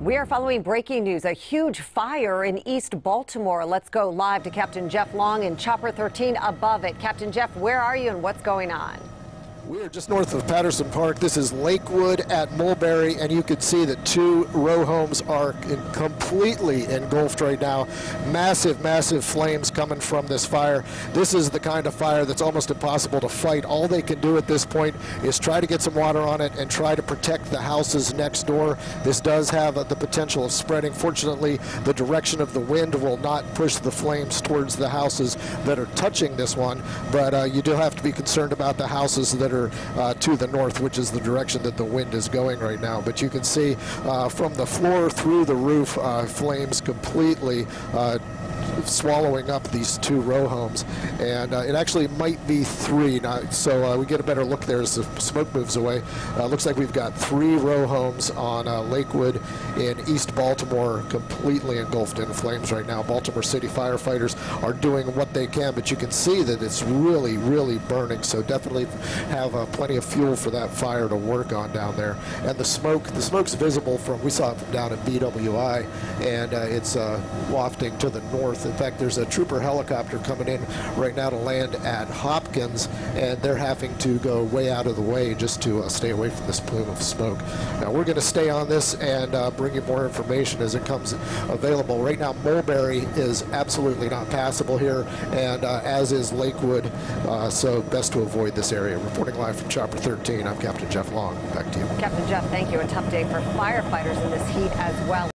We are following breaking news a huge fire in East Baltimore. Let's go live to Captain Jeff Long in Chopper 13 above it. Captain Jeff, where are you and what's going on? We are just north of Patterson Park. This is Lakewood at Mulberry, and you can see that two row homes are completely engulfed right now. Massive, massive flames coming from this fire. This is the kind of fire that's almost impossible to fight. All they can do at this point is try to get some water on it and try to protect the houses next door. This does have the potential of spreading. Fortunately, the direction of the wind will not push the flames towards the houses that are touching this one, but uh, you do have to be concerned about the houses that are uh, to the north, which is the direction that the wind is going right now. But you can see uh, from the floor through the roof, uh, flames completely uh, swallowing up these two row homes. And uh, it actually might be three. Now, so uh, we get a better look there as the smoke moves away. Uh, looks like we've got three row homes on uh, Lakewood in East Baltimore completely engulfed in flames right now. Baltimore City firefighters are doing what they can, but you can see that it's really, really burning. So definitely have uh, plenty of fuel for that fire to work on down there. And the smoke, the smoke's visible from, we saw it from down at BWI, and uh, it's wafting to the north In fact, there's a trooper helicopter coming in right now to land at Hopkins, and they're having to go way out of the way just to uh, stay away from this plume of smoke. Now, we're going to stay on this and uh, bring you more information as it comes available. Right now, Mulberry is absolutely not passable here, and uh, as is Lakewood, uh, so best to avoid this area. Reporting live from Chopper 13, I'm Captain Jeff Long. Back to you. Captain Jeff, thank you. A tough day for firefighters in this heat as well.